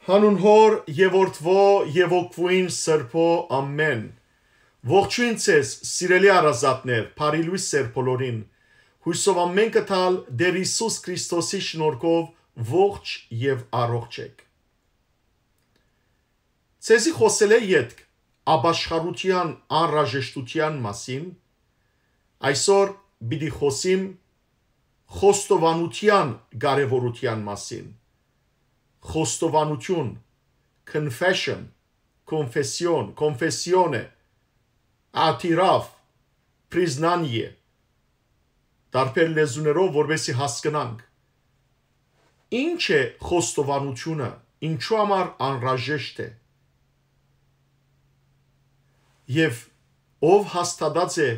Հանուն հոր եւ որդվո եւ ոգվույն սրբո ամեն Ողջույն ցես սիրելի արազատներ Փարիլույս Սերպոլորին Հույսով ամեն կտալ Դեր Հիսուս Քրիստոսի շնորհքով ողջ եւ առողջ եք Ցեզի խոսել է յետք ապաշխարության անհրաժեշտության մասին այսօր պիտի խոսիմ խոստովանության կարևորության մասին խոստովանություն confession confession confessione ատիրավ priznanie տարբեր լեզուներով որովհետեւ հասկանանք ինչ է խոստովանությունը ինչու համար անհրաժեշտ է եւ ով հաստատած է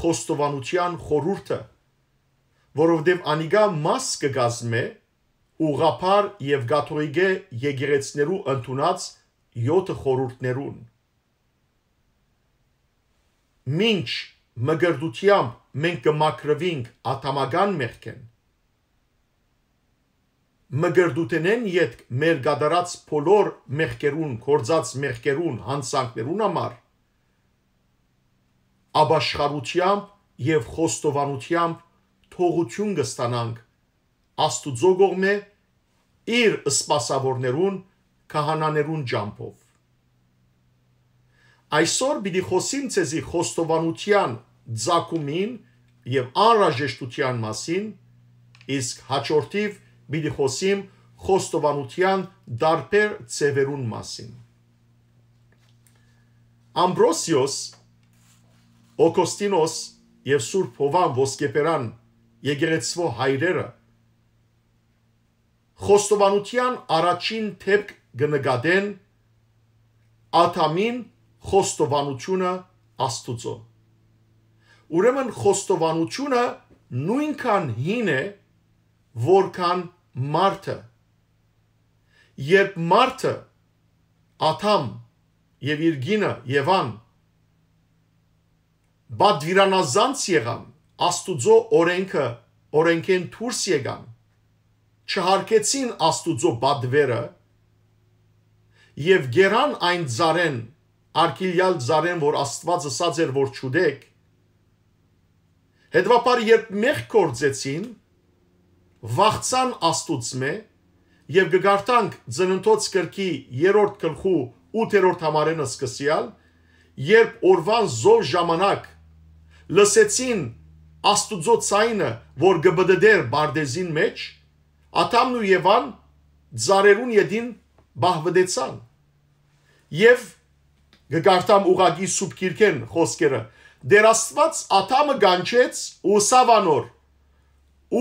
խոստովանության խորուրդը որովհետեւ անիգա մաս կգազմե ուղափար եւ գաթողիկե եկեղեցներու ընդունած 7 խորհուրդներուն Մինչ մգրդությամբ մենք կմակրվինք աթամական մեղքեն մգրդութենեն յետ մեր գադարած բոլոր մեղքերուն, կորձած մեղքերուն, հանցանքներուն համար աբաշխարությամբ եւ խոստովանությամբ թողություն կստանանք Աստուծո կողմէ իր սպասավորներուն քահանաներուն ջամփով այսօր պիտի խոսիմ ցեզի խոստովանության ցակումին եւ անհրաժեշտության մասին իսկ հաջորդիվ պիտի խոսիմ խոստովանության դարբեր ծևերուն մասին Ամբրոսիոս Օկոստինոս եւ Սուրբ Հովան Ոսկեպերան եկեղեցվո հայրերը խոստովանության առաջին թեփք կնկատեն աթամին խոստովանությունը աստուծո ուրեմն խոստովանությունը նույնքան հին է որքան մարդը երբ մարդը աթամ եւ իր գինը Եվան բադվիրանազանց եղան աստուծո օրենքը օրենքեն դուրս եկան չհարկեցին Աստուծո բադվերը եւ գերան այն ծարեն արկիլյալ ծարեն որ Աստված ասած էր որ ճուդեք հետվապար երբ մեղ կործեցին վախցան Աստուծմե եւ գգարտանք ծննդոց կրկի երրորդ գլխու 8-րդ համարենը սկսյալ երբ օրվան զով ժամանակ լսեցին Աստուծո ցայնը որ գբդդեր բարդեզին մեջ Աթամն ու Եվան ծարերուն յետին բահվդեցան եւ գկարտամ ուղագի սուբ քիրքեն խոսքերը. Դեր աստված աթամը գանչեց ու սավանոր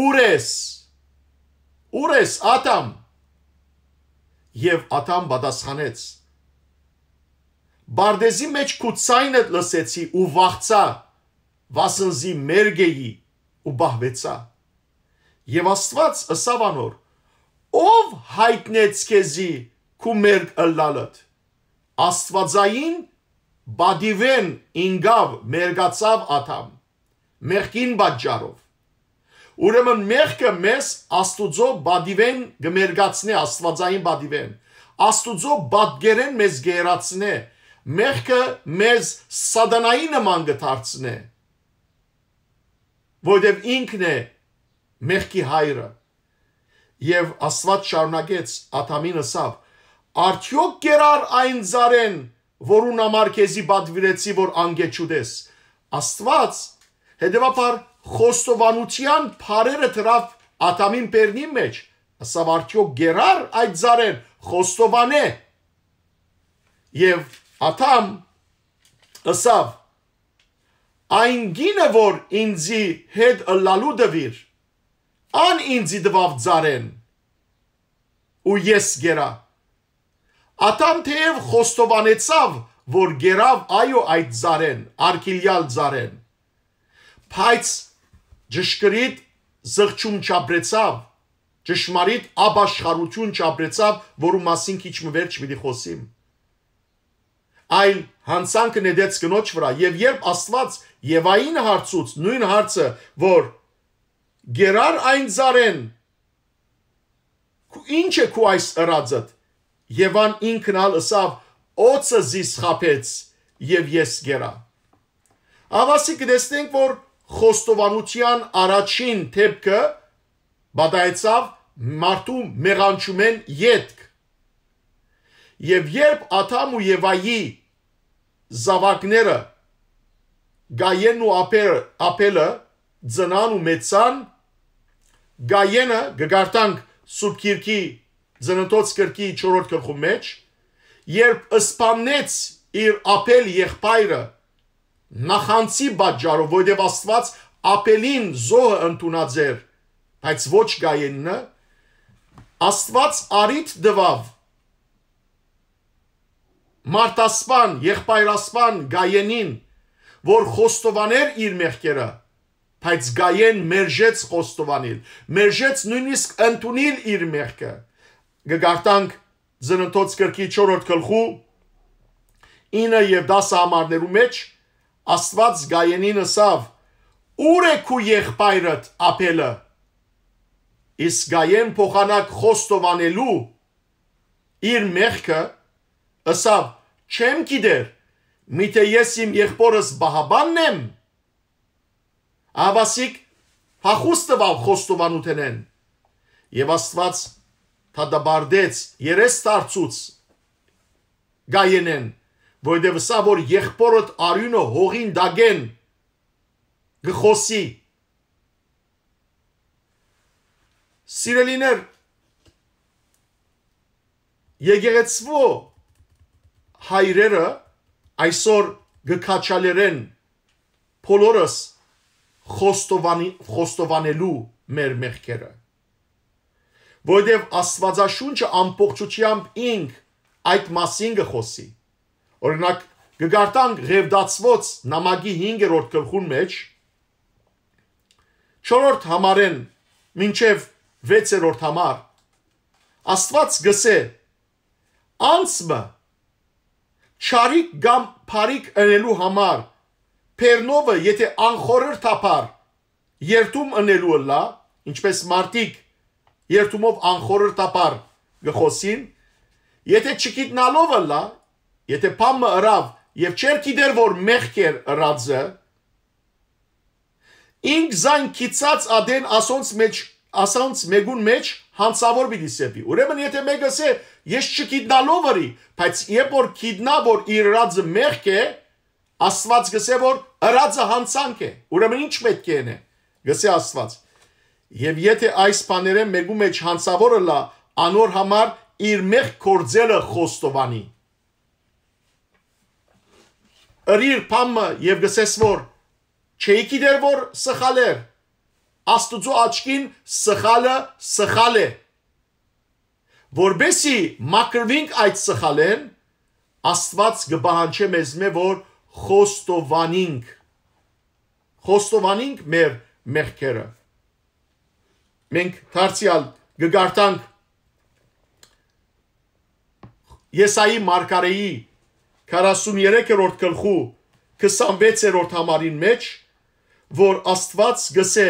ուրես ուրես աթամ եւ աթամ պատասխանեց. Բարդեզի մեջ կուցայնը լսեցի ու վախցա վասնզի մերգեի ու բահվեցա Եվ Աստված ըսավ անոր. Ով հայտնեց քեզի քու մերկ ըլլալդ։ Աստվածային բադիվեն ինգավ մերգացավ աթամ։ Մեղքին բաճարով։ Ուրեմն մեղքը մեզ Աստուծո բադիվեն գմերգացնե Աստվածային բադիվեն։ Աստուծո բադգերեն մեզ գերացնե։ Մեղքը մեզ սադանայի նման գթարցնե։ Որովհետև ինքն է մեղքի հայրը եւ Աստված շարունակեց Աթամին ասավ արդյոք գերար այն զարեն որուն համար քեզի բադվիրեցի որ անգեչուդես Աստված հետեւաբար խոստովանության բարերը դրավ Աթամին Պերնի մեջ ասավ արդյոք գերար այդ զարեն խոստովանե եւ Աթամ ասավ այն գինը որ ինձի հետ ըլլալու դվիր Ան ինձի դվավ ծարեն ու ես գերա Ատամ թեև խոստովանեցավ որ գերավ այո այդ ծարեն արկիլյալ ծարեն բայց ճշկրիտ զղջում չապրեցավ ճշմարիտ աբաշխարություն չապրեցավ որու մասին քիչ մվերջ պիտի խոսիմ այլ հանցանքը նետեց կնոջ վրա եւ երբ Աստված Եվային հարցուց նույն հարցը որ Գերար այն զարեն։ Ինչ է քու այս ըրածդ։ Եվան ինքն ալ ըսավ օծը զիս խապեց եւ ես գերա։ Ավասի կտեսնենք, որ խոստովանության առաջին թեփքը բադայեցավ մարդու մեղանչումեն յետք։ Եվ երբ Աթամ ու Եվայի զավակները Գայեն ու ապերը ապելը ծնան ու մեծան Գայենը գգարտանք Սուրբ Կիրքի ծննդոց կրկի 4-րդ գլխու մեջ երբ սպանեց իր ապել եղբայրը նախանցի բաժարով, որովհետև Աստված ապելին զոհը ընդունած էր, բայց ոչ գայենը, Աստված արիտ դվավ Մարտասպան, եղբայրասպան գայենին, որ խոստովաներ իր մեղքերը, բայց գայեն մերժեց խոստովանել, մերժեց նույնիսկ ընդունել իր մեղքը։ Գգարտանք ծննդոց կրկի 4-րդ գլխու 9 եւ 10 համարներու մեջ Աստված գայենին ասավ. Ուր է քու եղբայրդ ապելը։ Իսկ գայեն փոխանակ խոստովանելու իր մեղքը ասավ. չեմ գիտեր, միթե ես իմ եղբորս բահաբանն եմ։ Ավասիկ հախուստվալ խոստովանութենեն։ Եվ Աստված թադաբարդեց երես տարծուց գայենեն որովհետև սա որ եղբորդ արյունը հողին դագեն գխոսի Սիրելիներ եկեղեցվո հայրերը այսօր գկաչալերեն բոլորս խոստովանի խոստովանելու մեր մեղքերը որովհետև Աստվածաշունչը ամբողջությամբ ինք այդ մասին գխոսի Օրինակ գգարտանք Ղևդացված նամակի 5-րդ գլխուն մեջ 4-րդ համարեն մինչև 6-րդ համար Աստված գսե. Անցմը չարիք կամ փարիք ընելու համար Պերնովը եթե անխորհրդ ապար երթում ընելու լա ինչպես մարտիկ երթումով անխորհրդ ապար գխոսին եթե չգիտնալով լա Եթե փամը ըրավ եւ չեր գիտեր որ մեղք էր ըրածը ինք զայն քիծած ադեն ասոնց մեջ ասոնց մեգուն մեջ հանցավոր պիտի սեպի ուրեմն եթե մեկը ասե ես չգիտնալով արի բայց երբ որ գիտնա որ իր ըրածը մեղք է աստված գսե որ ըրածը հանցանք է ուրեմն ինչ պետք է նե գսե աստված եւ եթե այս բաները մեգու մեջ հանցավորը լա անոր համար իր մեղք կորձելը խոստովանի ըրիր փամը եւ գսես որ չէի գիտեր որ սխալ էր աստուծո աչքին սխալը սխալ է որբեսի մակրվինք այդ սխալեն աստված գբահանչե մեզ մե որ խոստովանինք խոստովանինք մեր մեղքերը մենք դարձյալ գգարտանք Եսայի մարգարեի 43-րդ գլխու 26-րդ համարին մեջ, որ Աստված գսե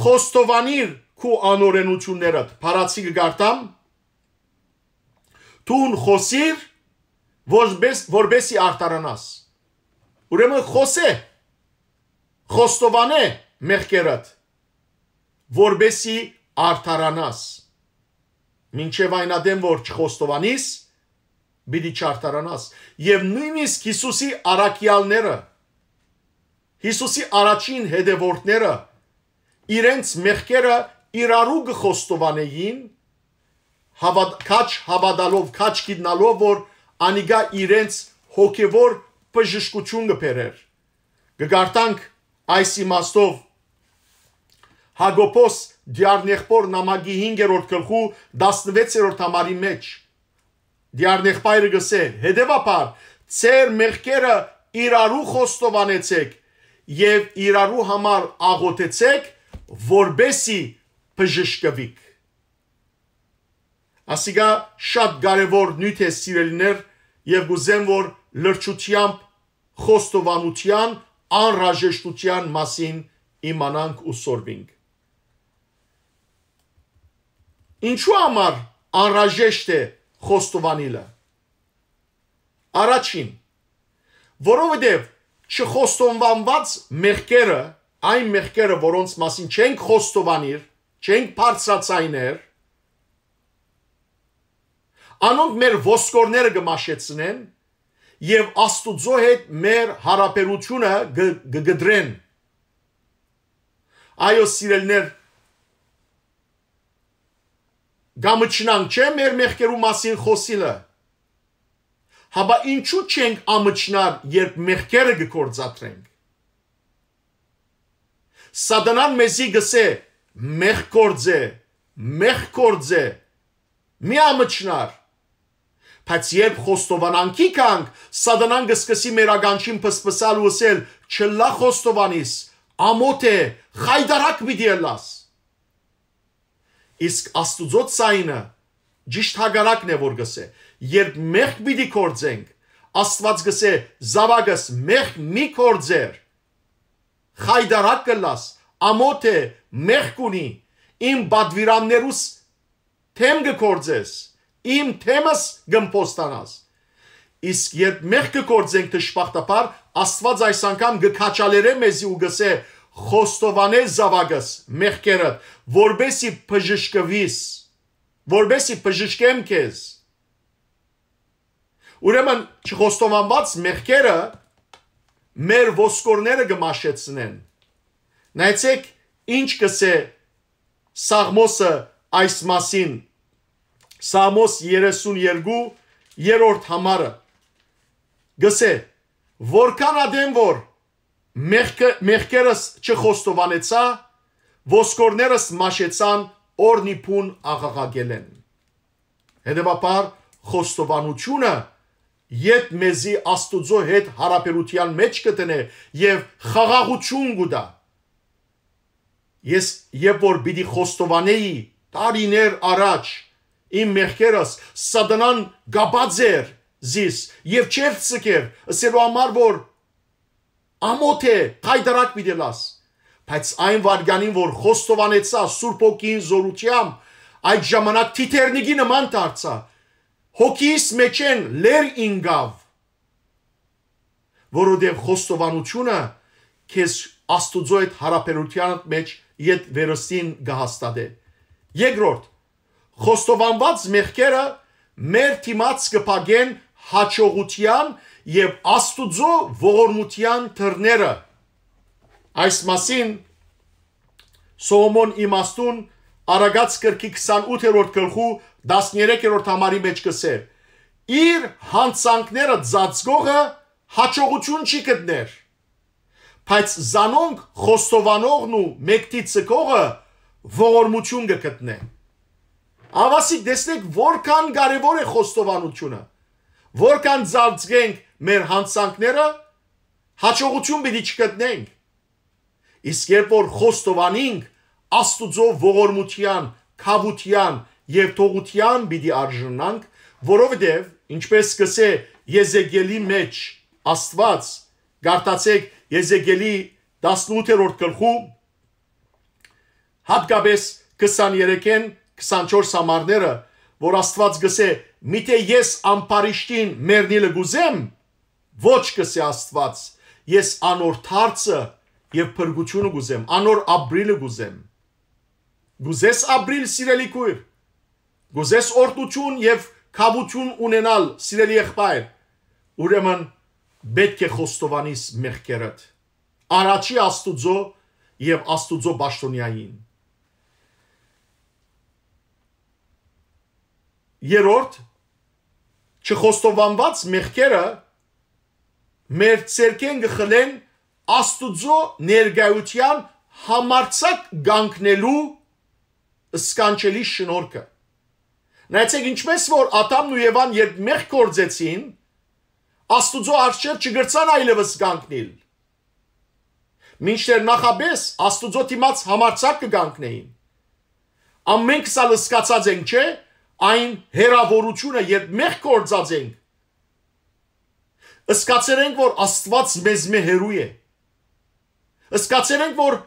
խոստովանիր քու անօրենությունները, փարացի գարտամ, տուն խոսիր, որպես որբեսի արտարանաս։ Ուրեմն խոսե, խոստովանե մեղքերդ, որբեսի արտարանաս։ Մինչև այն ադեմ որ չխոստովանիս, բիդի չարտարանաս եւ նույնիսկ Հիսուսի արաքյալները Հիսուսի առաջին հետևորդները իրենց մեղքերը իրարու գխոստովանեին հավադ քաչ հավադալով քաչ գիտնալով որ անիգա իրենց հոգևոր բժշկություն կբերեր գգարտանք այս իմաստով Հագոպոս դիարնեղբոր նամակի 5-րդ գլխու 16-րդ համարի մեջ Դիարնեղբայրը գսե, հետևաբար ծեր մեղքերը իրարու խոստովանեցեք եւ իրարու համար աղոթեցեք, որբեսի բժշկվիք։ Ասիգա շատ կարևոր նյութ է սիրելիներ եւ գուզեմ որ լրջությամբ խոստովանության անհրաժեշտության մասին իմանանք ու սորվինք։ Ինչու համար անհրաժեշտ է խոստովանիլը։ Առաջին, որովհետև չխոստովանված մեղքերը, այն մեղքերը, որոնց մասին չենք խոստովանիր, չենք բարձրացայներ, անոնք մեր ոսկորները կմաշեցնեն եւ Աստուծո հետ մեր հարաբերությունը կգդրեն։ Այո, սիրելներ, գամչնանք չէ մեր մեղքերու մասին խոսիլը։ Հաբա ինչու չենք ամճնար, երբ մեղքերը գործադրենք։ Սատանան մեզի գսե մեղ գործե, մեղ գործե։ Մի ամճնար Բայց երբ խոստովանանքի կանք, սատանան գսկսի մեր ագանչին պսպսալ ու ասել, չլա խոստովանիս, ամոթ է, խայդարակ պիտի լաս։ Իսկ Աստուծո ցայնը ճիշտ հագարակն է որ գսե, երբ մեղք պիտի կործենք, Աստված գսե զավագս մեղք մի կործեր։ Խայդարակ կլաս, ամոթ է, մեղք ունի, իմ բադվիրաններուս թեմ կկործես իմ թեմս գմփոստանաս իսկ երբ մեղքը կործենք դժբախտաբար աստված այս անգամ գքաչալերե մեզի ու գսե խոստովանե զավագս մեղքերը որբեսի բժշկվիս որբեսի բժշկեմ քեզ ուրեմն չխոստովանված մեղքերը մեր ոսկորները գմաշեցնեն նայեցեք ինչ կսե Սաղմոսը այս մասին Սամոս 32 երրորդ համարը գսե որքան ադեմ որ մեղքերս չխոստովանեցա ոսկորներս մաշեցան օրնիփուն աղաղագելեն հետևաբար խոստովանությունը յետ մեզի աստուծո հետ հարաբերության մեջ կտնե եւ խաղաղություն գուտա ես երբ որ պիտի խոստովանեի տարիներ առաջ իմ մեղքերս սատանան գաբած էր զիս եւ չեր ցկեր ասելու համար որ ամոթ է հայդարակ պիտի լաս բայց այն վարգանին որ խոստովանեցա սուրբ ոգին զորությամբ այդ ժամանակ թիթեռնիկի նման դարձա. Հոգիս մեջ են լեր ինգավ որովհետև խոստովանությունը քեզ աստուծո հետ հարաբերության մեջ իդ վերստին գահստադե երկրորդ խոստովանված մեղքերը մեր թիմած կփագեն հաջողության եւ աստուծո ողորմության թռները այս մասին Սողոմոն իմաստուն Արագած կրկի 28-րդ գլխու 13-րդ համարի մեջ կսե իր հանցանքները ծածկողը հաջողություն չի գտներ բայց զանոնք խոստովանողն ու մեկտի ցկողը ողորմություն կգտնե Ավասիկ տեսնեք որքան կարևոր է խոստովանությունը։ Որքան ծածկենք մեր հանցանքները, հաջողություն պիտի չգտնենք։ Իսկ երբ որ խոստովանենք Աստուծո ողորմության, քավության եւ թողության պիտի արժանանք, որովհետեւ ինչպես կսե Եզեկիելի մեջ Աստված գարտացեք Եզեկիելի 18-րդ գլխու հատկապես 23-ին 24 համարները, որ Աստված գսե՝ «Միթե ես ամպարիշտին մեռնիլը գուզեմ, ոչ գսե Աստված, ես անոր թարցը եւ փրկությունը գուզեմ, անոր ապրիլը գուզեմ»։ Գուզես ապրիլ սիրելի քույր։ Գուզես օրտություն եւ քավություն ունենալ սիրելի եղբայր։ Ուրեմն պետք է խոստովանիս մեղքերդ։ Արաչի Աստուծո եւ Աստուծո Բաշտոնյային Երորդ չխոստովանված մեղքերը մեր ցերկեն գխլեն աստուծո ներգայության համարցակ գանկնելու սկանչելի շնորհքը նայեցեք ինչպես որ Ադամն ու Եվան երբ մեղք կործեցին աստուծո արժեր չգրցան այլևս գանկնել մինչդեռ նախաբես աստուծո դիմաց համարցակ կգանկնեին ամեն քսա լսկացած ենք չէ այն հերավորությունը, երբ մեղ կործած ենք, ըսկացեր ենք, որ աստված մեզ մե հերու է, ըսկացեր ենք, որ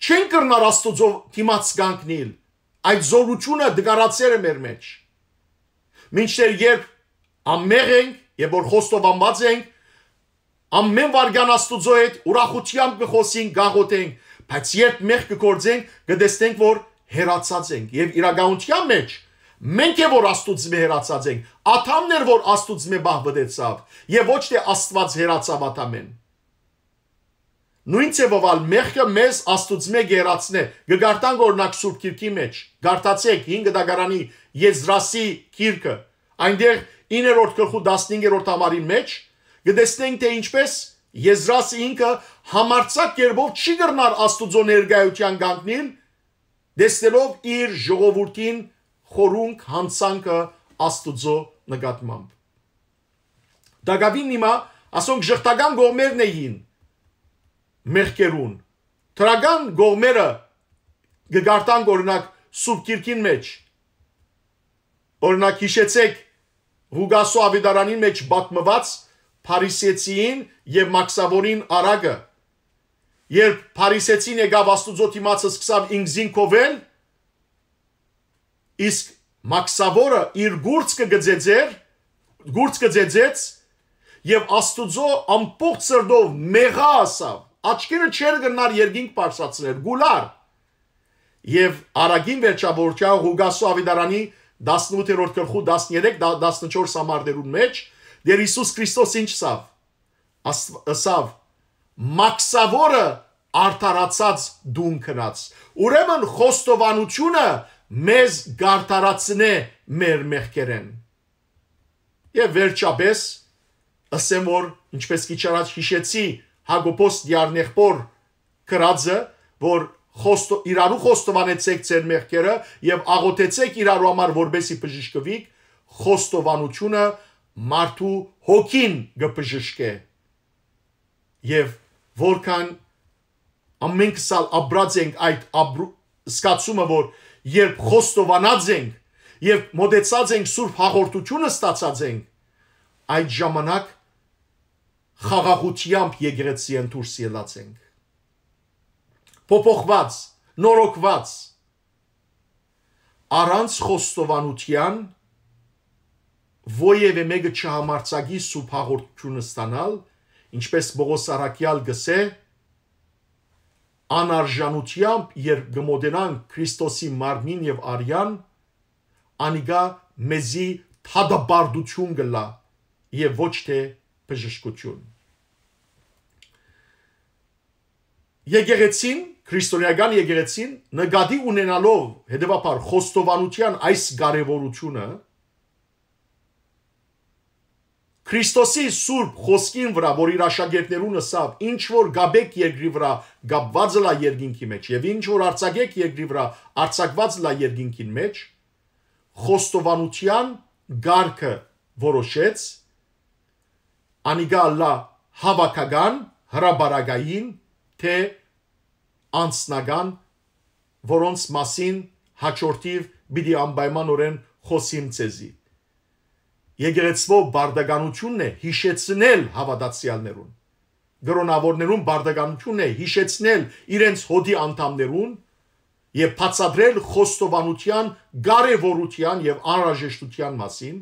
չեն կրնար աստուծով թիմաց գանքնիլ, այդ զորությունը դգարացեր է մեր մեջ, Մինչդեռ երբ ամեղ ենք եւ որ խոստովանված ենք, ամեն վարգան Աստուծո հետ ուրախությամբ կխոսենք, գաղութենք, բայց երբ մեղ կգործենք, կդեսնենք, որ հերացած ենք եւ իրականության մեջ մենք է որ Աստուծո հերացած ենք, աթամն էր որ Աստուծո բահվեցավ եւ ոչ թե Աստված հերացավ աթամեն։ Նույն ցեվով մեղքը մեզ Աստուծո գերացնե։ Գգարտան օրինակ Սուրբ Քիրքի մեջ։ Գարտացեք 5 դագարանի Եզրասի Քիրքը։ Այնտեղ 9-րդ գլխու 15-րդ համարի մեջ գտեսնենք թե ինչպես Եզրասը ինքը համարցակ կերպով չի գրնար Աստուծո ներգայության գանքնին, դեսնելով իր ժողովրդին խորունկ հանցանքը Աստուծո նկատմամբ։ Դագավին հիմա ասոնք ժխտական գողմերն էին մեղքերուն։ Տրական գողմերը գգարտան օրինակ Սուրբ Կիրքին մեջ օրինակ հիշեցեք Հուգասո Ավիդարանին մեջ բացմված Փարիսեցին եւ Մաքսավորին արագը երբ Փարիսեցին եկավ Աստուծո դիմացը սկսավ ինքզին կովել իսկ Մաքսավորը իր գուրցքը գծեցեր գուրցքը գծեց եւ Աստուծո ամբողջ սրտով մեղա ասավ. Աչքերը չեր գնար երկինք բարձրացնել գուլար եւ արագին վերջավորչա Հուգասո Ավիդարանի 18-րդ գլխու 13-14 համարներուն մեջ դեր Հիսուս Քրիստոս ինչ սավ ասավ մաքսավորը արդարացած դուն քնած ուրեմն խոստովանությունը մեզ գարտարացնե մեր մեղքերեն եւ վերջապես ասեմ որ ինչպես քիչ առաջ հիշեցի Հակոբոս դիարնեղբոր կրածը, որ խոստո իրարու խոստովանեցեք ձեր մեղքերը եւ աղոթեցեք իրարու համար որբեսի բժշկվիք, խոստովանությունը մարդու հոգին կբժշկե։ Եվ որքան ամենք սալ աբրած ենք այդ սկացումը, որ երբ խոստովանած ենք եւ մոդեցած ենք սուրբ հաղորդությունը ստացած ենք, այդ ժամանակ խաղաղությամբ եկեղեցի ընդուրս ելած ենք փոփոխված նորոգված առանց խոստովանության ովևէ մեկը չհամարցակի սուբ հաղորդությունը ստանալ ինչպես Բողոս Արաքյալ գսե անարժանությամբ երբ գմոդենան Քրիստոսի մարմին եւ արյան անիգա մեզի թադաբարդություն գլա եւ ոչ թե բժշկություն Եկեղեցին, քրիստոնեական եկեղեցին նկատի ունենալով հետևաբար խոստովանության այս կարևորությունը Քրիստոսի սուրբ խոսքին վրա, որ իր աշակերտներուն ասավ, ինչ որ գաբեք երկրի վրա գաբված լա երկինքի մեջ եւ ինչ որ արցակեք երկրի վրա արցակված լա երկինքին մեջ, խոստովանության գարկը որոշեց անիգա լա հավաքական հրաբարագային թե անցնական, որոնց մասին հաջորդիվ պիտի անպայմանորեն խոսիմ ցեզի։ Եկեղեցվո բարդականությունն է հիշեցնել հավատացյալներուն։ Գրոնավորներուն բարդականությունն է հիշեցնել իրենց հոդի անդամներուն եւ բացատրել խոստովանության կարևորության եւ անհրաժեշտության մասին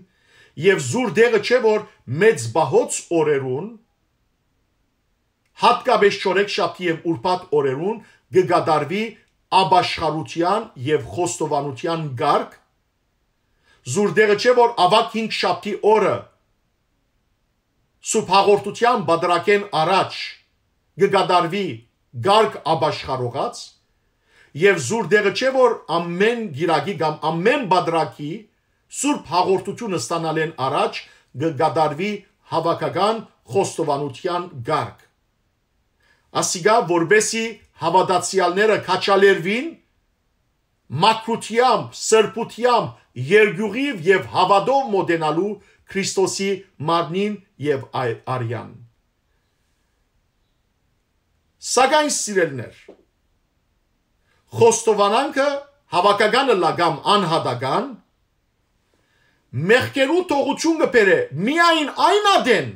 եւ զուր դեղը չէ որ մեծ բահոց օրերուն հատկապես չորեք շաբթի եւ ուրբաթ օրերուն կգադարվի աբաշխարության եւ խոստովանության գարգ զուրդեղը չէ որ ավակ 5 շաբթի օրը սուփ հաղորդության բادرակեն առաջ գգադարվի գարգ աբաշխարողած եւ զուրդեղը չէ որ ամեն գիրագի կամ ամեն բادرակի սուրբ հաղորդությունը ստանալեն առաջ գգադարվի հավաքական խոստովանության գարգ ասիգա որբեսի հավատացյալները քաչալերվին մակրությամբ, սրբությամբ, երգյուղիվ եւ հավատով մոդենալու Քրիստոսի մարմնին եւ արյան։ Սակայն սիրելներ, խոստովանանքը հավաքականը լագամ անհատական մեղքերու թողություն կբերե միայն այն ադեն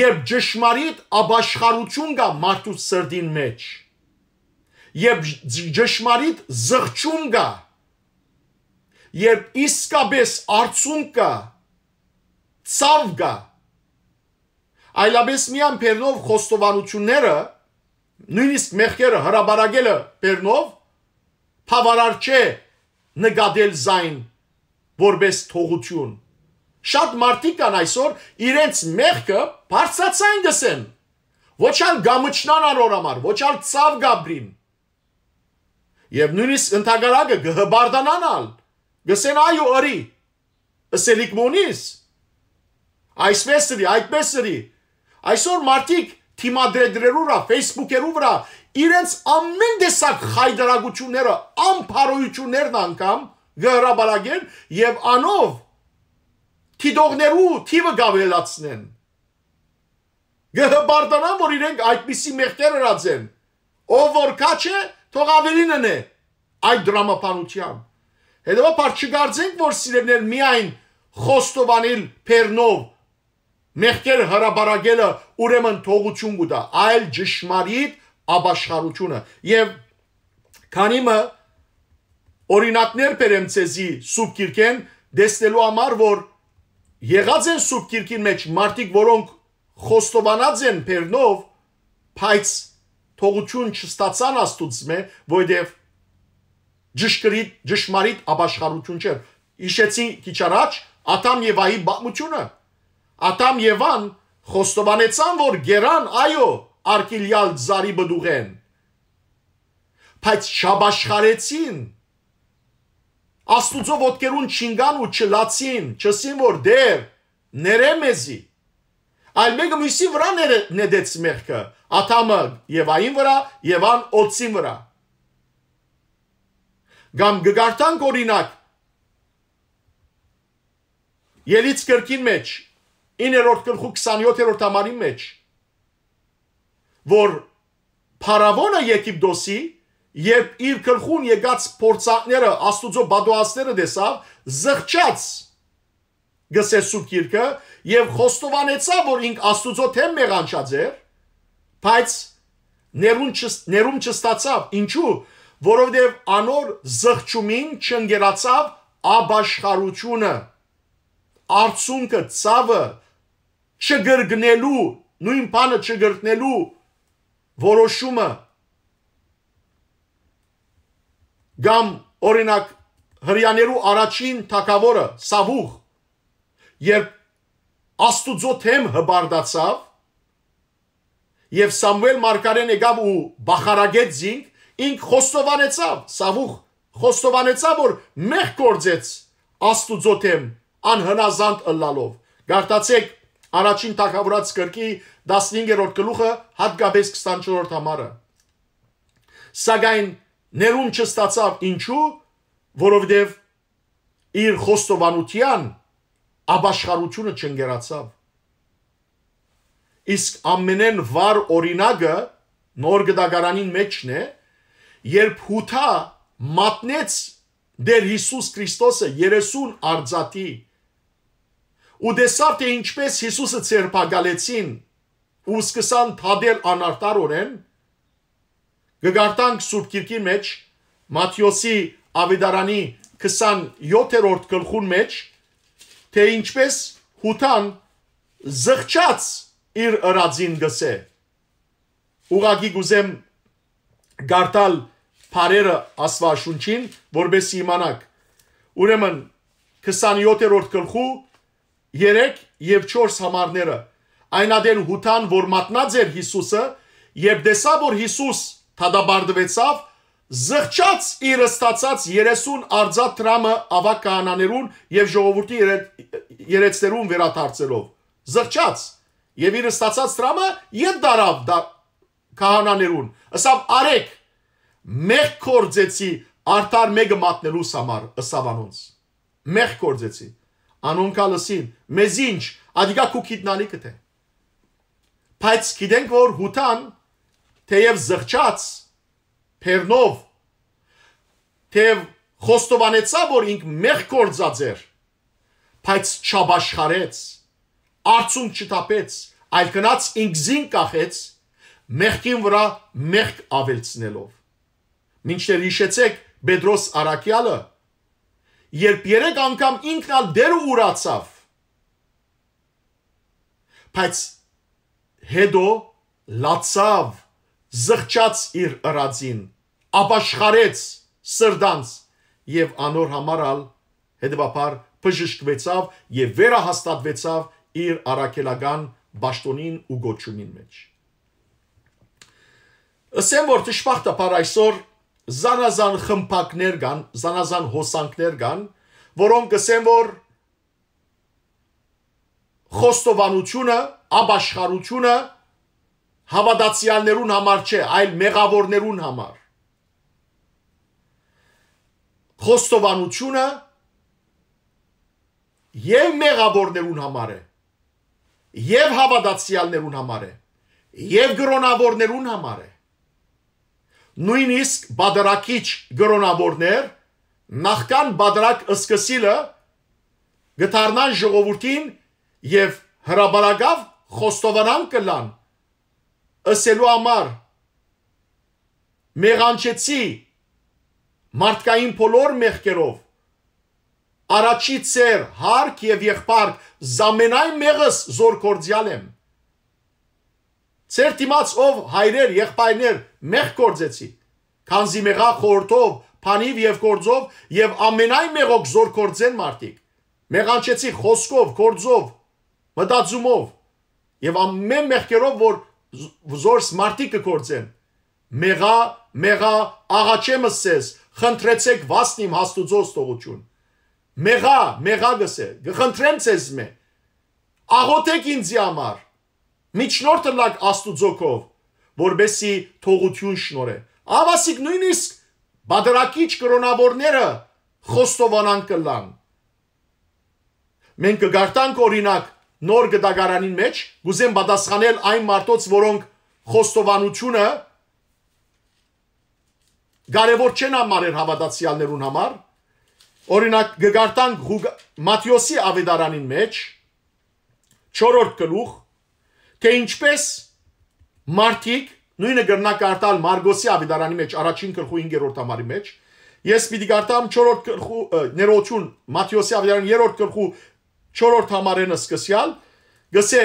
երբ ճշմարիտ աբաշխարություն կա մարդու սրդին մեջ երբ ճշմարիտ զղջում կա երբ իսկապես արցուն կա, ցավ կա, այլապես միան Պերնով խոստովանությունները նույնիսկ մեղքերը հրաբարագելը Պերնով բավարար չէ նկատել զայն որպես թողություն շատ մարդիկ կան այսօր իրենց մեղքը բարձրացան գսեն ոչ ալ գամչնան արորամար ոչ ալ ցավ գաբրին եւ նույնիսկ ընդհանրակը գհբարդանանալ գսեն այո արի ասելիք մոնիս այսպես էլի այդպես էլի Այսօր մարդիկ թիմադրերու վրա, Facebook-երու վրա իրենց ամեն տեսակ խայդարագությունները, ամփարոյություններն անգամ գհրաբարագեն եւ անով թիդողներու թիվը գավելացնեն։ Գհբարդանան, որ իրենք այդպիսի մեղքեր հրացեն։ Ով որ քաչ է, թող ավելինն է այդ դրամապանությամբ։ Հետո չգարձենք, որ սիրելներ միայն խոստովանել Պերնով մեղքեր հրաբարագելը ուրեմն թողություն կուտա, այլ ճշմարիտ աբաշխարությունը։ Եվ քանի մը օրինակներ բերեմ ցեզի սուբ քիրքեն դեսնելու համար, որ եղած են սուբ քիրքին մեջ մարդիկ, որոնք խոստովանած են Պերնով, բայց թողություն չստացան աստուծմե, որովհետև ճշգրիտ ճշմարիտ աբաշխարություն չէր։ Իշեցի քիչ առաջ Աթամ եւ Ահի բացությունը Ատամ Եվան խոստովանեցան, որ գերան, այո, արկիլյալ զարի բդուղեն։ Բայց շաբաշխարեցին։ Աստուծո ոտքերուն չինգան ու չլացին, չսին որ դեր ներե մեզի։ Այլ մեկը մյուսի վրա նետեց մեղքը, աթամը Եվային վրա, Եվան օծին վրա։ Գամ գգարտանք օրինակ Ելից կրկին մեջ 9-րդ գլխու 27-րդ համարի մեջ որ Փարավոնը Եգիպտոսի երբ իր գլխուն եկած փորձակները աստուծո բադուասները տեսավ զղջաց գսեսու քիրքը եւ խոստովանեցա, որ ինք Աստուծո թեմ մեղանչած էր, բայց ներում չս, ներում չստացավ։ Ինչու՞, որովհետեւ անոր զղջումին չընկերացավ աբաշխարությունը։ Արցունքը ցավը չգրգնելու, նույն բանը չգրգնելու որոշումը գամ օրինակ հрьяաներու առաջին թակավորը Սավուխ երբ Աստուծո թեմ հբարդացավ եւ Սամուել Մարկարեն եկավ ու բախարագեց զինք ինք խոստովանեցավ Սավուղ խոստովանեցավ որ մեղ կործեց Աստուծո թեմ անհնազանդ ըլլալով գարտացեք Առաջին թակավորած կրկի 15-րդ գլուխը հատկապես 24-րդ համարը։ Սակայն ներում չստացավ ինչու, որովհետև իր խոստովանության աբաշխարությունը չընկերացավ։ Իսկ ամենեն վար օրինակը նոր գդագարանին մեջն է, երբ հութա մատնեց դեր Հիսուս Քրիստոսը 30 արձատի ու տեսավ թե ինչպես Հիսուսը ցերպակալեցին ու սկսան թադել անարտարորեն գգարտանք Սուրբ Կիրքի մեջ Մատթեոսի Ավիդարանի 27-րդ գլխուն մեջ թե ինչպես հութան զղջաց իր ըրածին գսե ուղագի գուզեմ գարտալ բարերը ասվաշունչին որբեսի իմանաք ուրեմն 27-րդ գլխու 3 եւ 4 համարները այնադեն հութան որ մատնած էր Հիսուսը եւ տեսա որ Հիսուս թադաբարդվեցավ զղջաց իր ստացած 30 արձատ տրամը ավակ կանաներուն եւ ժողովրդի երեցներուն վերաթարցելով զղջաց եւ իր ստացած տրամը ետ դարավ դա քահանաներուն ասավ արեք մեղ կորձեցի արդար մեկը մատնելու համար ըսավ անոնց մեղ կորձեցի անոնքա լսին մեզ ինչ ադիգա քուքիտնալի կթե բայց գիտենք որ հութան թեև զղջաց Պերնով թեև խոստովանեցա որ ինք մեղ կորձած էր բայց չաբաշխարեց արցունք չտապեց այլ կնաց ինք զին կախեց մեղքին վրա մեղք ավելցնելով մինչդեռ հիշեցեք Պետրոս Արաքյալը երբ երեք անգամ ինքն ալ դերը ուրացավ բայց հետո լացավ զղջաց իր ըրածին ապաշխարեց սրդանց եւ անոր համարալ հետեւաբար բժշկվեցավ եւ վերահաստատվեցավ իր արաքելական ճշտոնին ու գոչումին մեջ Ասեմ որ ճշմարտաբար այսօր զանազան խմփակներ կան, զանազան հոսանքներ կան, որոնք ասեն որ խոստովանությունը, աբաշխարությունը հավատացյալներուն համար չէ, այլ մեղավորներուն համար։ Խոստովանությունը եւ մեղավորներուն համար է, եւ հավատացյալներուն համար է, եւ գրոնավորներուն համար է։ Նույնիսկ բادرակիչ գրոնավորներ նախքան բادرակ սկսիլը գտարնան ժողովրդին եւ հրաբարագավ խոստովանան կլան ըսելու համար մեղանչեցի մարդկային բոլոր մեղքերով առաջի ծեր հարկ եւ եղբարկ զամենայն մեղս զոր կորձյալ եմ Ձեր դիմաց ով հայրեր, եղբայրներ մեղ կործեցի։ Քանզի մեղա խորտով, փանիվ եւ կործով եւ ամենայն մեղոք զոր կործեն մարդիկ։ Մեղանչեցի խոսքով, կործով, մտածումով եւ ամեն մեղքերով որ զորս մարտիկը կործեն։ Մեղա, մեղա, աղաչեմս ես, խնդրեցեք վասնիմ հաստուծոս տողություն։ Մեղա, մեղա գսե, գխնդրեմ ցեզ մե։ Աղոթեք ինձի համար։ Միջնորդը լակ աստուծոքով, որբեսի թողություն շնորե։ Ավասիկ նույնիսկ բادرակիչ կրոնավորները խոստովանան կլան։ Մենք կգարտանք օրինակ նոր գդագարանին մեջ, գուզեմ պատասխանել այն մարդոց, որոնք խոստովանությունը կարևոր չեն համարել հավատացյալներուն համար։ Օրինակ գգարտանք Մատթեոսի ավետարանին մեջ 4-րդ գլուխ թե ինչպես մարդիկ նույնը գրնա կարտալ Մարգոսի ավիդարանի մեջ առաջին գլխու 5-րդ համարի մեջ ես պիտի կարտամ 4-րդ գլխու ներողություն Մատթեոսի ավիդարանի 3-րդ գլխու 4-րդ համարենը սկսյալ գսե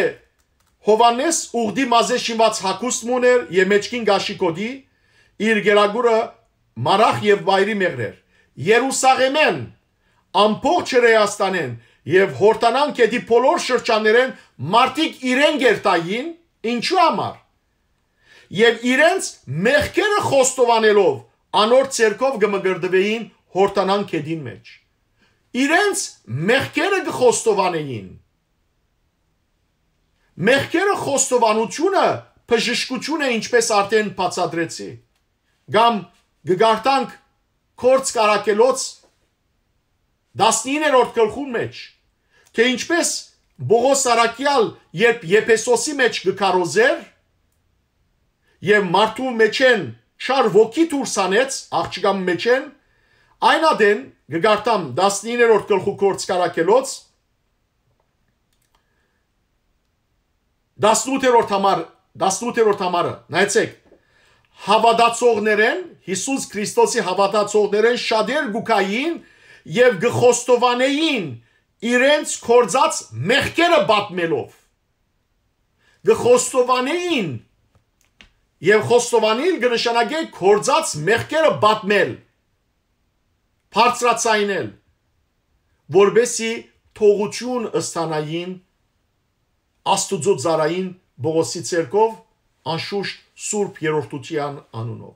Հովանես ուղդի մազե շինված հակուստ մուներ եւ մեջքին գաշիկոդի իր գերագուրը մարախ եւ բայրի մեղրեր Երուսաղեմեն ամբողջ Հրեաստանեն եւ հորտանան կետի բոլոր շրջաններեն մարդիկ իրեն գերտային ինչու համար եւ իրենց մեղքերը խոստովանելով անոր ցերկով գմգրդվեին հորտանան կետին մեջ իրենց մեղքերը գխոստովանեին մեղքերը խոստովանությունը բժշկություն է ինչպես արդեն բացադրեցի գամ գգարտանք կորց կարակելոց 19-րդ գլխում մեջ թե ինչպես Բողոս Սարակյալ երբ Եփեսոսի մեջ գկարոզեր եւ մարդու մեջ են շար ոգի դուրսանեց աղջկամ մեջ են այն ադեն գգարտամ 19-րդ գլխու կորց կարակելոց 18-րդ համար 18-րդ համարը նայեցեք հավատացողներեն Հիսուս Քրիստոսի հավատացողներեն շատեր գուկային եւ գխոստովանեին իրենց կորձած մեղքերը պատմելով գխոստովանեին եւ խոստովանիլ կնշանակե կորձած մեղքերը պատմել բարձրացայնել որբեսի թողություն ըստանային աստուծո ծարային բողոսի ցերկով անշուշտ սուրբ երորդության անունով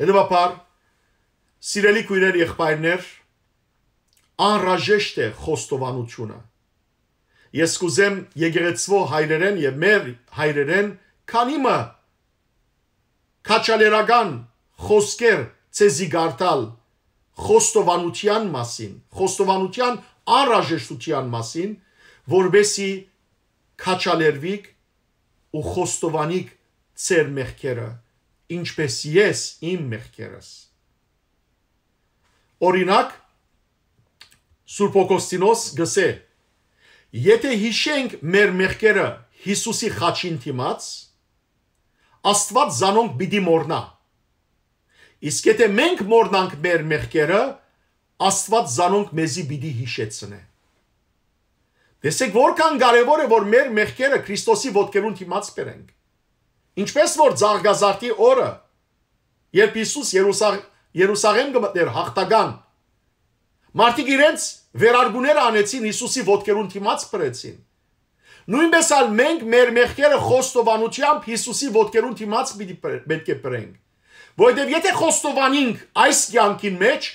հետևաբար սիրելի քույրեր եղբայրներ անհրաժեշտ է խոստովանությունը։ Ես կուզեմ եկեղեցվո հայրերեն եւ մեր հայրերեն քանիմը քաչալերական խոսքեր ցեզի գարտալ խոստովանության մասին, խոստովանության անհրաժեշտության մասին, որբեսի քաչալերվիկ ու խոստովանիկ ծեր մեղքերը, ինչպես ես իմ մեղքերս։ Օրինակ Սուրբ Օգոստինոս գսե. Եթե հիշենք մեր մեղքերը Հիսուսի խաչին դիմաց, Աստված զանոնք պիտի մորնա։ Իսկ եթե մենք մորնանք մեր մեղքերը, Աստված զանոնք մեզի պիտի հիշեցնե։ Տեսեք որքան կարևոր է որ մեր մեղքերը Քրիստոսի ոտքերուն դիմաց բերենք։ Ինչպես որ Զարգազարդի օրը երբ Հիսուս Երուսաղեմ գմտներ հաղթական մարդիկ իրենց վերարգուները անեցին Հիսուսի ոտքերուն դիմաց բրեցին։ Նույնպես ալ մենք մեր մեղքերը խոստովանությամբ Հիսուսի ոտքերուն դիմաց պետք է բերենք։ Որովհետև եթե խոստովանենք այս կյանքին մեջ,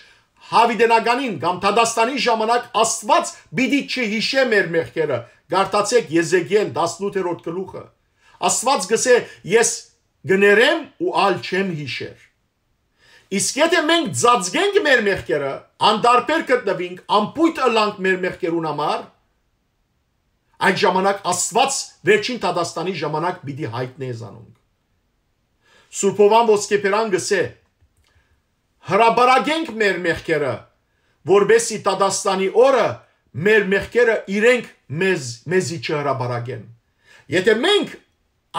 հավիդենականին կամ Թադաստանի ժամանակ Աստված պիտի չհիշե մեր մեղքերը։ Գարտացեք Եզեկիել 18-րդ գլուխը։ Աստված գսե ես գներեմ ու ալ չեմ հիշեր։ Իսկ եթե մենք ծածկենք մեր մեղքերը, անդարբեր գտնվենք, ամպույտ ըլանք մեր մեղքերուն համար, այդ ժամանակ Աստված վերջին Թադաստանի ժամանակ պիտի հայտնե զանոնք։ Սուրբովան ոսկեփերան գսե հրաբարագենք մեր մեղքերը, որբեսի Տադաստանի օրը մեր մեղքերը իրենք մեզ մեզի չհրաբարագեն։ Եթե մենք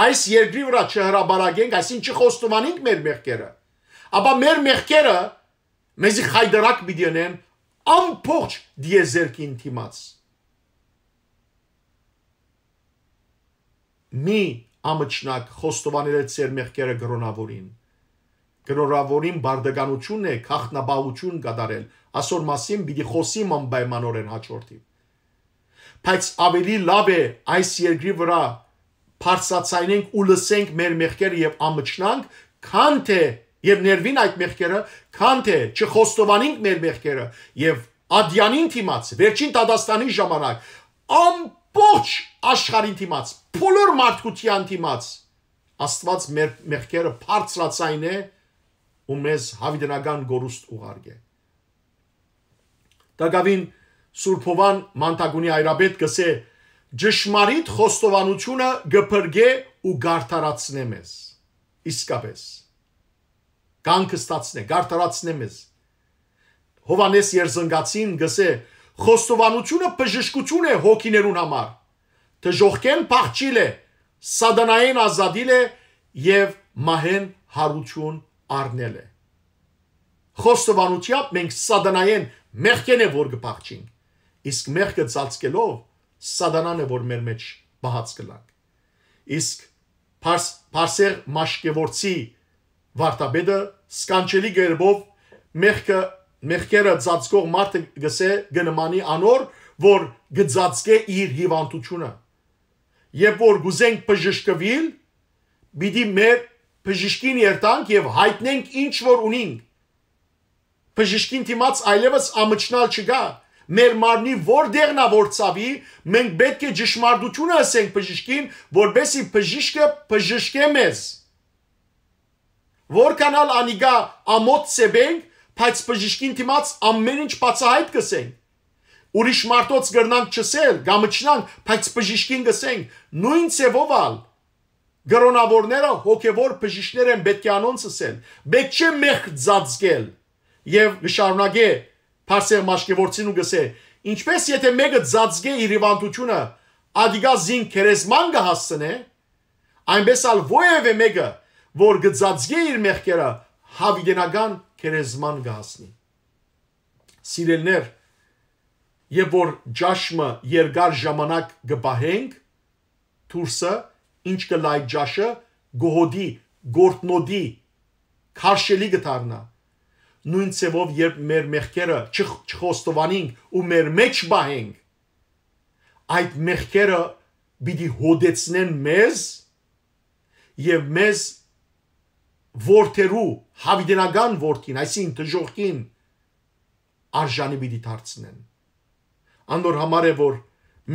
այս երկրի վրա չհրաբարագենք, այսինքն չխոստովանենք մեր մեղքերը, ապա մեր մեղքերը մեզի խայդրակ պիտի անեն ամբողջ դիեզերքին թիմաց։ Մի ամճնակ խոստովանել ծեր մեղքերը գրոնավորին գրորավորին բարդականություն է խախտնաբաղություն կատարել ասոր մասին պիտի խոսիմ անպայմանորեն հաջորդի բայց ավելի լավ է այս երկրի վրա բարձրացնենք ու լսենք մեր մեղքերը եւ ամճնանք քան թե եւ ներվին այդ մեղքերը քան թե չխոստովանենք մեր մեղքերը եւ ադյանին թիմաց վերջին տադաստանի ժամանակ ամբողջ աշխարհին թիմաց բոլոր մարդկության թիմաց Աստված մեր մեղքերը բարձրացայն է ու մեզ հավիդենական գորուստ ուղարկե։ Դակավին Սուրբովան Մանտագունի այրաբեդ գսե ճշմարիտ խոստովանությունը գփրգե ու գարտարացնե մեզ։ Իսկապես կանկստացնե, գարտարացնե մեզ։ Հովանես Երզնգացին գսե խոստովանությունը բժշկություն է հոգիներուն համար։ Դժողքեն փախչիլ է, սադանային ազատիլ է եւ մահեն հարություն առնել է։ Խոստովանությամբ մենք սադանայեն մեղքեն է որ կփախչենք։ Իսկ մեղքը ծածկելով սադանան է որ մեր մեջ բահած կլանք։ Իսկ Փարս Փարսեր Մաշկևորցի վարտաբեդը սկանչելի գերբով մեղքը մեղքերը ծածկող մարդը գսե գնմանի անոր որ գծածկե իր հիվանդությունը եւ որ գուզենք բժշկվիլ բիդի մեր բժիշկին երտանք եւ հայտնենք ինչ որ ունենք։ Բժիշկին դիմաց այլևս ամճնալ չգա։ Մեր մարմնի որտեղնա որ ցավի, մենք պետք է ճշմարտությունը ասենք բժիշկին, որբեսի բժիշկը բժշկե մեզ։ Որքանալ անիգա ամոթ սեբենք, բայց բժիշկին դիմաց ամեն ինչ բացահայտ կսենք ուրիշ մարդոց գրնանք չսել, գամչնանք, բայց բժիշկին գսենք, նույն ծևովալ Գրոնավորները հոգևոր բժիշկներ են պետք է անոնց ասեն։ Պետք չէ մեղ ծածկել։ Եվ նշանակե Փարսեր Մաշկևորցին ու գսե, ինչպես եթե մեկը ծածկե իր հիվանդությունը, ադիգա զին քերեսման կհասցնե, այնպես ալ ովևէ մեկը, որ գծածկե իր մեղքերը, հավիդենական քերեսման կհասնի։ Սիրելներ, եւ որ ճաշմը երկար ժամանակ գբահենք թուրսը ինչ կլայ ճաշը գոհոդի գորտնոդի քարշելի գտարնա նույն ցևով երբ մեր մեղքերը չխոստովանինք ու մեր մեջ բահենք այդ մեղքերը պիտի հոդեցնեն մեզ եւ մեզ ворթերու հավիդենական ворթին այսին դժողքին արժանի պիտի դարձնեն անդոր համար է որ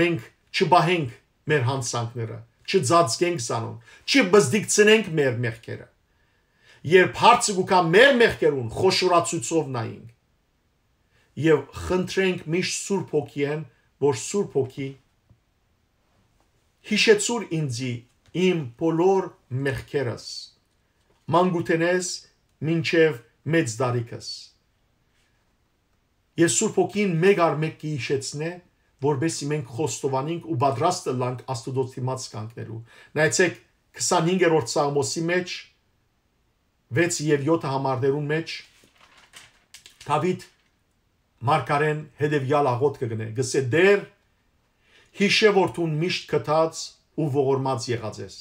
մենք չբահենք մեր հանցանքները չձածկենք սանոն, չբզդիկցնենք մեր մեղքերը։ Երբ հարցը գուկա մեր մեղքերուն խոշորացուցով նայինք եւ խնդրենք միշտ Սուրբ Հոգիեն, որ Սուրբ Հոգի հիշեցուր ինձի իմ բոլոր մեղքերս մանգուտենես մինչև մեծ դարիքս Ես Սուրբ Հոգին մեկ առ մեկ կհիշեցնե որբեսի մենք խոստովանենք ու պատրաստ լանք Աստուծո դիմաց կանգնելու։ Նայեցեք 25-րդ Սաղմոսի մեջ 6 եւ 7 համարներուն մեջ Դավիթ Մարկարեն հետևյալ աղոտ կգնե գսե դեր հիշե որ դու միշտ կթած ու ողորմած եղած ես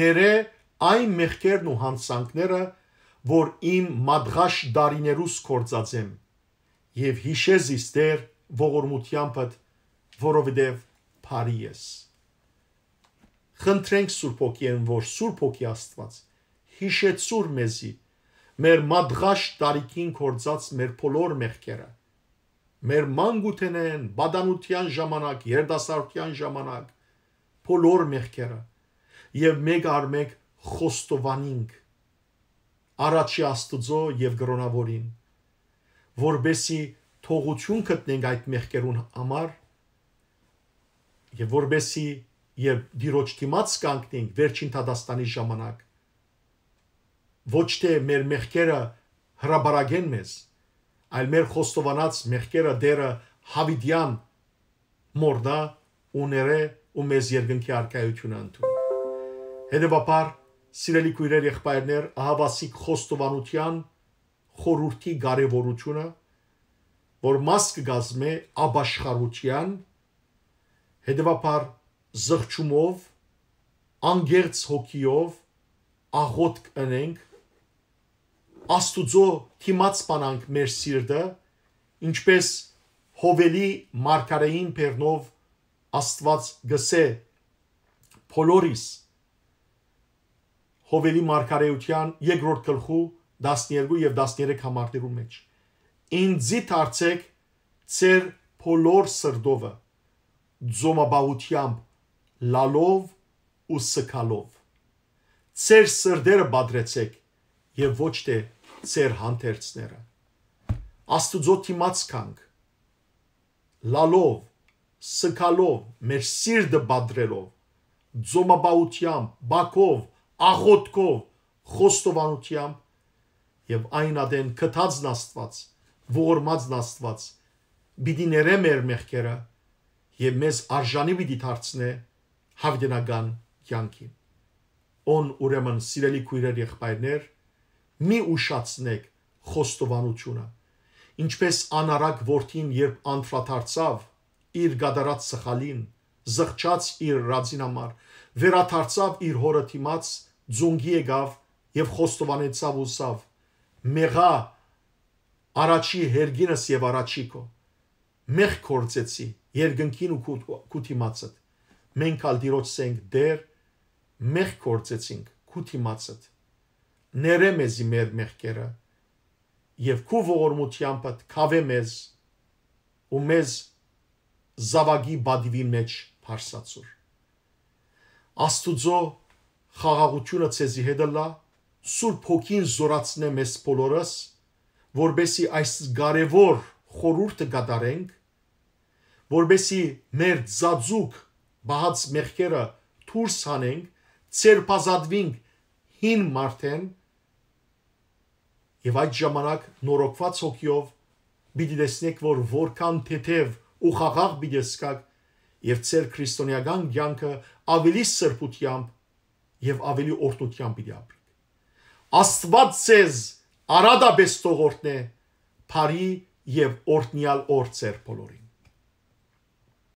ները այն մեղքերն ու հանցանքները որ իմ մադղաշ դարիներուս կործած եմ եւ հիշես իս դեր ողորմությանդ որովհետեւ բարի ես խնդրենք Սուրբ ոգին որ Սուրբ ոգի Աստված հիշեցուր մեզի մեր մադղաշ տարիքին կործած մեր բոլոր մեղքերը մեր մանկութենեն բադանության ժամանակ երդասարտության ժամանակ բոլոր մեղքերը եւ մեկ առ մեկ խոստովանինք առաջի Աստծո եւ գրոնավորին որբեսի թողություն գտնենք այդ մեղքերուն համար եւ որբեսի եւ դիրոջ դիմաց կանգնենք վերջին տադաստանի ժամանակ ոչ թե մեր մեղքերը հրաբարագեն մեզ, այլ մեր խոստովանած մեղքերը դերը հավիդյան մորդա ուները ու մեզ երկնքի արքայությունը ընդուն։ Հետևաբար, սիրելի քույրեր եղբայրներ, ահավասիկ խոստովանության խորուրդի կարևորությունը, որ մաս կգազմե աբաշխարության, հետևաբար զղջումով, անգերց հոգիով աղոտ կնենք Աստուծո թիմած բանանք մեր սիրտը, ինչպես հովելի մարգարեին բերնով Աստված գսե բոլորիս հովելի մարգարեության երկրորդ գլխու 12 եւ 13 համարներու մեջ ինձի դարձեք ծեր փոլոր սրդովը ձոմաբաությամբ լալով ու սկալով ծեր սրդերը բادرեցեք եւ ոչ թե ծեր հանդերձները աստուծո թիմած կանք լալով սկալով մեր սիրտը բادرելով ձոմաբաությամբ բակով աղոթքով խոստովանությամբ եւ այն ադեն կթածն աստված ողորմածն աստված բիդի ները մեր մեղքերը եւ մեզ արժանի պիտի դարձնե հավդենական կյանքին on ուրեմն սիրելի քույրեր եղբայրներ մի ուշացնեք խոստովանությունը ինչպես անարակ որդին երբ անդրադարձավ իր գադարած սխալին զղջաց իր ռածին համար վերաթարցավ իր հորը թիմաց ձունգի եկավ եւ խոստովանեցավ ուսավ մեղա առաջի հերգինս եւ առաջիկո մեղ կորցեցի երկնքին ու կուտիմացդ մենք ալ դիրոցենք դեր մեղ կորցեցինք կուտիմացդ ները մեզի մեր մեղքերը եւ քու ողորմությամբ կավե մեզ ու մեզ զավագի բադիվի մեջ փարսացուր աստուծո խաղաղությունը ցեզի հետ լա սուրբ հոգին զորացնե մեզ բոլորս որբեսի այս կարևոր խորուրդը գդարենք որբեսի մեր ծածուկ բահած մեղքերը դուրս հանենք ցերպազատվինք հին մարդեն Եվ այդ ժամանակ նորոգված հոգիով պիտի տեսնեք, որ որքան թեթև ու խաղաղ պիտի սկաք եւ ծեր քրիստոնեական կյանքը ավելի սրբությամբ եւ ավելի օրտությամբ պիտի ապրեք։ Աստված ցեզ արադաբես տողորտնե, բարի եւ օրտնյալ օր ծեր բոլորի